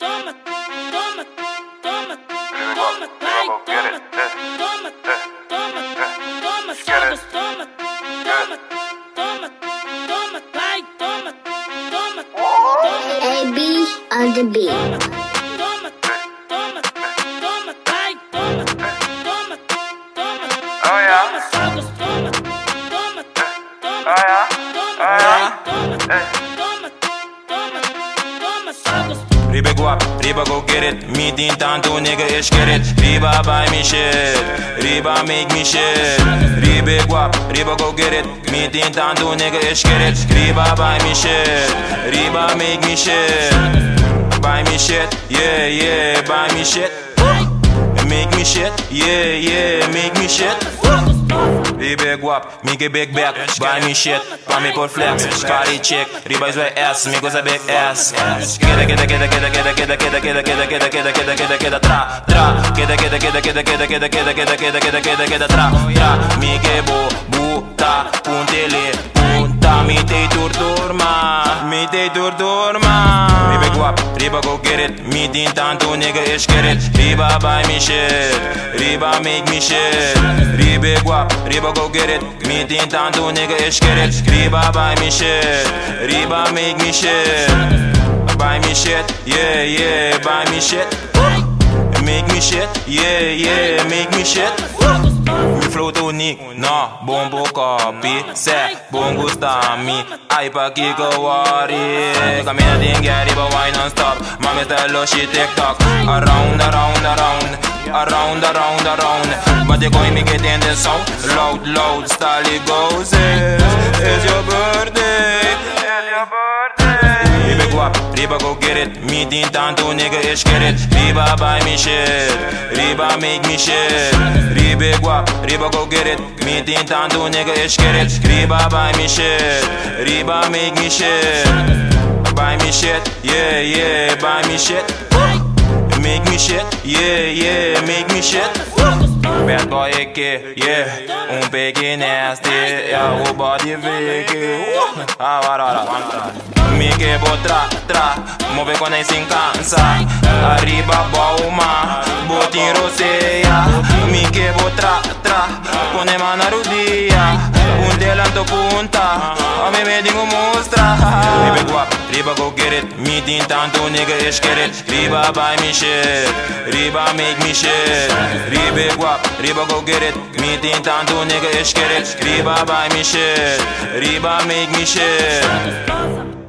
toma, toma, toma, toma, vai, toma, toma, toma, toma, sogros, toma, toma, toma, toma, vai, toma, toma, toma, AB on the beat. toma, toma, toma, vai, toma, toma, toma, Oh yeah, toma, sogros, toma, toma, toma, oh yeah, toma, oh yeah. toma, toma, toma, toma, sogros, Riba guap, riba go get it. Meeting tanto nigga ish get it. Riba buy me shit. Riba make me shit. Riba guap, riba go get it. Meeting tanto nigga ish get it. Riba buy me shit. Riba make me shit. Buy me shit, yeah, yeah, buy me shit. Make me shit, yeah, yeah, make me shit Riba guap, me get big back Buy me shit, pa me put flex chick, riba is way ass Me goes a big ass Queda, queda, queda, queda, queda, queda, queda, queda, queda, queda, queda, queda, queda, queda, tra, tra Queda, queda, queda, queda, queda, queda, queda, queda, queda, queda, queda, queda, tra, tra Me que bo, turturma Riba guap, riba go get it. Meeting tanto nigga ish get it. Riba buy me shit. Riba make me shit. Riba guap, riba go get it. Meeting tanto nigga ish get it. Riba buy me shit. Riba make me shit. Buy me shit, yeah, yeah, buy me shit. Make me shit, yeah, yeah, make me shit Flow tonique, non, bombo copy Se, bongo stami, hyper kick a worry Come here, didn't get it, but why non-stop? Mama tell her she TikTok Around, around, around around, around, around. But they're going to get in the sound. Loud, loud, style it goes. It's, it's your birthday. Guap, riba go get it. Meeting tanto nigga ish get it. Riba buy me shit. Riba make me shit. Riba guap, riba go get it. Meeting tanto nigga ish get it. Riba buy me shit. Riba make me shit. Buy me shit, yeah, yeah, buy me shit Make me shit, yeah, yeah, make me shit. Bad boy aqui, yeah. Um pegue nasty, yeah O body fake, ah, vara, vara Me que vou tra, tra Move quando nem se cansa. Arriba bomba, botin roceia. Me que vou tra, tra. Quando é manaru dia. Un delanto punta. A me me dingo mostra Riba guap, riba go get it. Meeting tanto nigga ish get it. Riba buy me shit. Riba make me shit. Riba guap, riba go get it. Meeting tanto nigga ish get it. Riba buy me shit. Riba make me shit